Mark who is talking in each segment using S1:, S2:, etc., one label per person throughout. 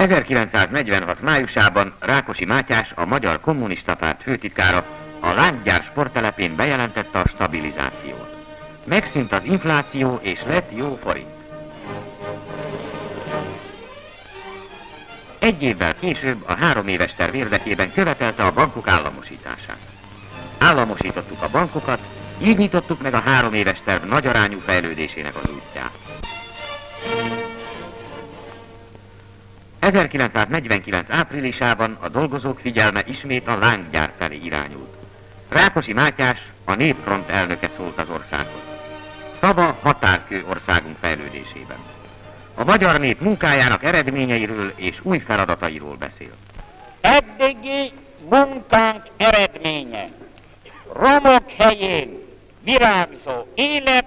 S1: 1946 májusában Rákosi Mátyás, a Magyar Kommunista Párt főtitkára a lánggyár sporttelepén bejelentette a stabilizációt. Megszűnt az infláció és lett jó forint. Egy évvel később a három éves terv érdekében követelte a bankok államosítását. Államosítottuk a bankokat, így nyitottuk meg a három éves terv nagyarányú fejlődésének az útját. 1949 áprilisában a dolgozók figyelme ismét a lánggyár felé irányult. Rákosi Mátyás, a Népfront elnöke szólt az országhoz. Szava határkő országunk fejlődésében. A magyar nép munkájának eredményeiről és új feladatairól beszél.
S2: Eddigi munkánk eredménye, romok helyén virágzó élet,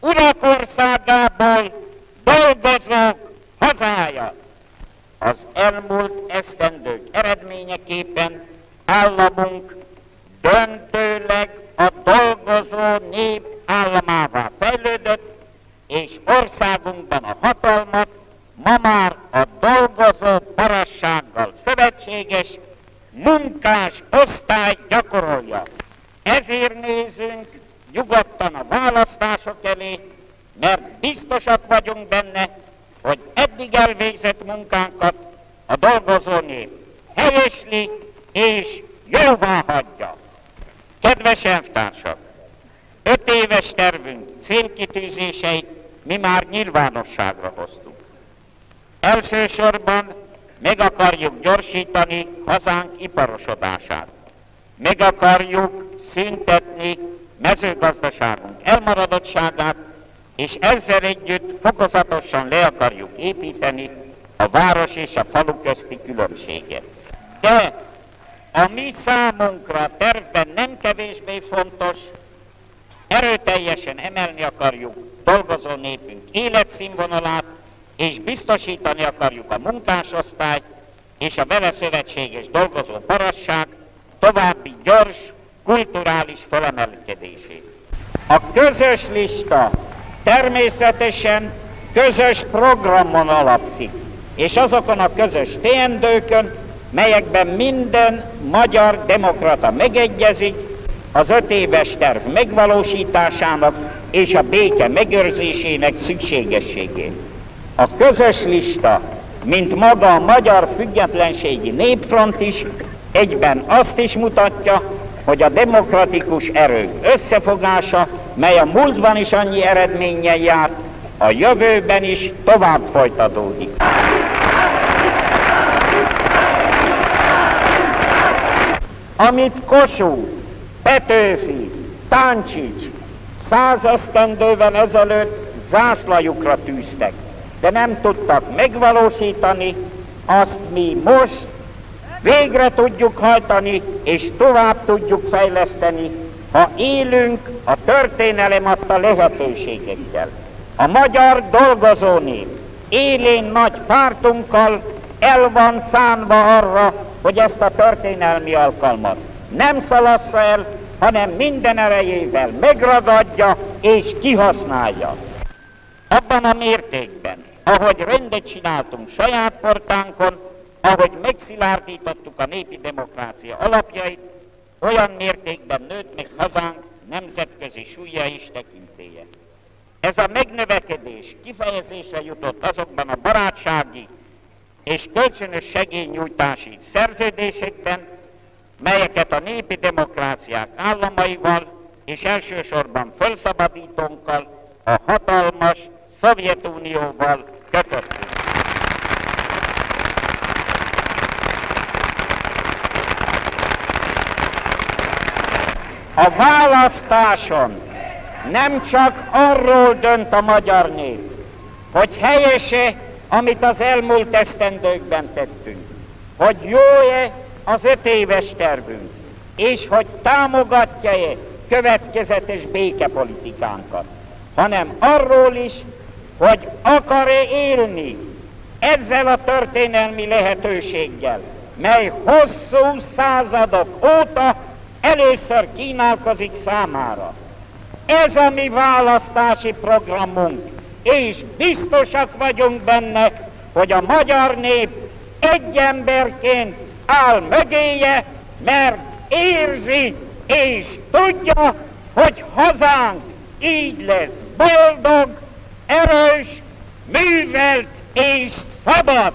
S2: urakországából dolgozók hazája. Az elmúlt esztendők eredményeképpen államunk döntőleg a dolgozó nép államává fejlődött, és országunkban a hatalmat ma már a dolgozó parassággal szövetséges munkás osztály gyakorolja. Ezért nézünk nyugodtan a választások elé, mert biztosak vagyunk benne, hogy eddig elvégzett munkánkat a dolgozó nép helyesli és jóvá hagyja. Kedves elvtársak, öt éves tervünk célkitűzéseit mi már nyilvánosságra hoztuk. Elsősorban meg akarjuk gyorsítani hazánk iparosodását. Meg akarjuk szüntetni mezőgazdaságunk elmaradottságát, és ezzel együtt fokozatosan le akarjuk építeni a város és a falu közti különbséget. De a mi számunkra tervben nem kevésbé fontos, erőteljesen emelni akarjuk dolgozó népünk életszínvonalát, és biztosítani akarjuk a munkásosztályt és a vele szövetséges dolgozó parasság további gyors, kulturális felemelkedését. A közös lista természetesen közös programon alapszik, és azokon a közös teendőkön, melyekben minden magyar demokrata megegyezik az öt éves terv megvalósításának és a béke megőrzésének szükségességén. A közös lista, mint maga a Magyar Függetlenségi Népfront is, egyben azt is mutatja, hogy a demokratikus erők összefogása, mely a múltban is annyi eredménnyel járt, a jövőben is tovább folytatódik. Amit Kossuth, Petőfi, Táncsics százesztendővel ezelőtt zászlajukra tűztek, de nem tudtak megvalósítani, azt mi most végre tudjuk hajtani, és tovább tudjuk fejleszteni, ha élünk a történelem adta lehetőségekkel. A magyar dolgozó nép élén nagy pártunkkal el van szánva arra, hogy ezt a történelmi alkalmat nem szalassza el, hanem minden erejével megragadja és kihasználja. Abban a mértékben, ahogy rendet csináltunk saját portánkon, ahogy megszilárdítottuk a népi demokrácia alapjait, olyan mértékben nőtt meg hazánk nemzetközi súlya és tekintélye. Ez a megnövekedés kifejezésre jutott azokban a barátsági és kölcsönös segélynyújtási szerződésekben, melyeket a népi demokráciák államaival és elsősorban felszabadítónkkal, a hatalmas Szovjetunióval kötöttünk. A választáson nem csak arról dönt a magyar nép, hogy helyese, amit az elmúlt esztendőkben tettünk, hogy jó-e az öt éves tervünk, és hogy támogatja-e következetes békepolitikánkat, hanem arról is, hogy akar-e élni ezzel a történelmi lehetőséggel, mely hosszú századok óta először kínálkozik számára. Ez a mi választási programunk, és biztosak vagyunk benne, hogy a magyar nép egy emberként áll mögéje, mert érzi és tudja, hogy hazánk így lesz boldog, erős, művelt és szabad.